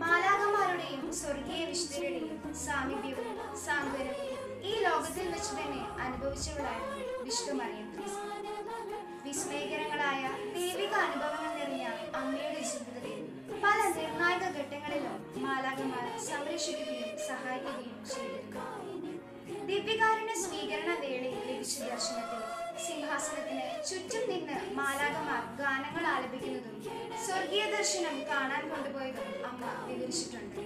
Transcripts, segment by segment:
മാലാകന്മാരുടെയും സ്വർഗീയ വിഷ്ണുരുടെയും സാമീപ്യവും സാന്ത്വനവും ഈ ലോകത്തിൽ വെച്ച് തന്നെ അനുഭവിച്ചവളായിരുന്നു വിഷ്ണുമറിയം വിസ്മയകരങ്ങളായ ദൈവിക അനുഭവങ്ങൾ നിറഞ്ഞ അമ്മയുടെ ജീവിതത്തിൽ പല നിർണായക ഘട്ടങ്ങളിലും മാലാകന്മാർ സംരക്ഷിക്കുകയും സഹായിക്കുകയും ചെയ്തിരുന്നു. ദിവ്യകാരുടെ സ്വീകരണ വേളയിൽ ലഭിച്ച ദർശനത്തിൽ സിംഹാസനത്തിന് ചുറ്റും നിന്ന് മാലാകമാർ ഗാനങ്ങൾ ആലപിക്കുന്നതും സ്വർഗീയ ദർശനം കാണാൻ കൊണ്ടുപോയതും അമ്മ വിവരിച്ചിട്ടുണ്ട്.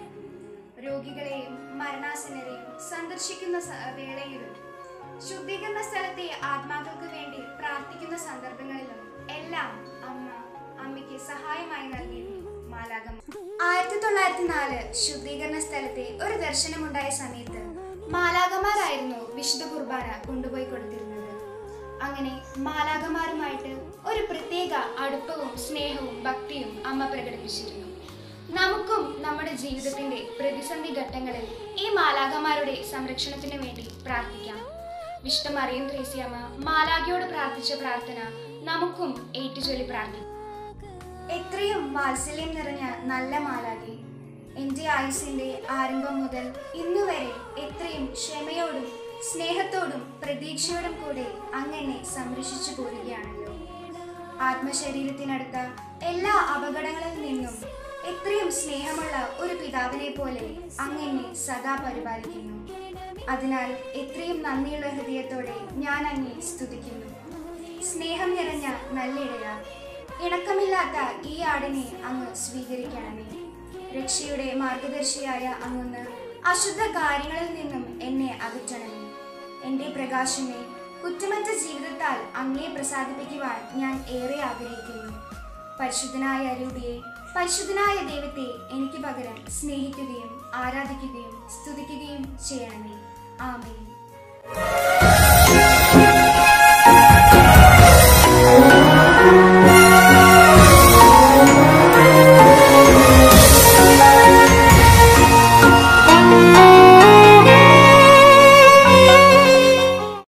രോഗികളെയും മരണാസന്നരെയും സന്ദർശിക്കുന്ന വേളയിലും ശുദ്ധീകരണ സ്ഥലത്തെ ആത്മാക്കൾക്ക് വേണ്ടി പ്രാർത്ഥിക്കുന്ന സന്ദർഭങ്ങളിലും എല്ലാം അമ്മ അമ്മയ്ക്ക് സഹായമായി നൽകിയിരുന്നു മാലാകമ്മ ആയിരത്തി തൊള്ളായിരത്തി നാല് ശുദ്ധീകരണ സ്ഥലത്തെ ഒരു ദർശനമുണ്ടായ സമയത്ത് മാലാകമാരായിരുന്നു വിശുദ്ധ കുർബാന കൊണ്ടുപോയി കൊടുത്തിരുന്നത്. അങ്ങനെ മാലാഖമാരുമായിട്ട് ഒരു പ്രത്യേക അടുപ്പവും സ്നേഹവും ഭക്തിയും അമ്മ പ്രകടിപ്പിച്ചിരുന്നു. നമുക്കും നമ്മുടെ ജീവിതത്തിന്റെ പ്രതിസന്ധി ഘട്ടങ്ങളിൽ ഈ മാലാഖമാരുടെ സംരക്ഷണത്തിന് വേണ്ടി പ്രാർത്ഥിക്കാം. വിഷ്ണു മറിയം ത്രേസ്യമ്മ മാലാഖയോട് പ്രാർത്ഥിച്ച പ്രാർത്ഥന നമുക്കും ഏറ്റുചൊല്ലി പ്രാർത്ഥിക്കാം. എത്രയും വാത്സല്യം നിറഞ്ഞ നല്ല മാലാഖി എന്റെ ആയുസിന്റെ ആരംഭം മുതൽ ഇന്നുവരെ എത്രയും ക്ഷമയോടും സ്നേഹത്തോടും പ്രതീക്ഷയോടും കൂടെ അങ്ങനെ സംരക്ഷിച്ചു പോരുകയാണല്ലോ ആത്മശരീരത്തിനടുത്ത എല്ലാ അപകടങ്ങളിൽ നിന്നും എത്രയും സ്നേഹമുള്ള ഒരു പിതാവിനെ പോലെ അങ്ങനെ സദാ പരിപാലിക്കുന്നു. അതിനാൽ എത്രയും നന്ദിയുള്ള ഹൃദയത്തോടെ ഞാൻ അങ്ങേ സ്തുതിക്കുന്നു. സ്നേഹം നിറഞ്ഞ നല്ലിടയ ഇണക്കമില്ലാത്ത ഈ ആടിനെ അങ്ങ് സ്വീകരിക്കണമേ. രക്ഷയുടെ മാർഗദർശിയായ അങ്ങൊന്ന് അശുദ്ധ കാര്യങ്ങളിൽ നിന്നും എന്നെ അകറ്റണമേ. എന്റെ പ്രകാശമേ കുറ്റമറ്റ ജീവിതത്താൽ അങ്ങേ പ്രസാദിപ്പിക്കുവാൻ ഞാൻ ഏറെ ആഗ്രഹിക്കുന്നു. പരിശുദ്ധനായ അരൂപിയെ പരിശുദ്ധനായ ദൈവത്തെ എനിക്ക് പകരം സ്നേഹിക്കുകയും ആരാധിക്കുകയും സ്തുതിക്കുകയും ചെയ്യണമേ. ആമേൻ.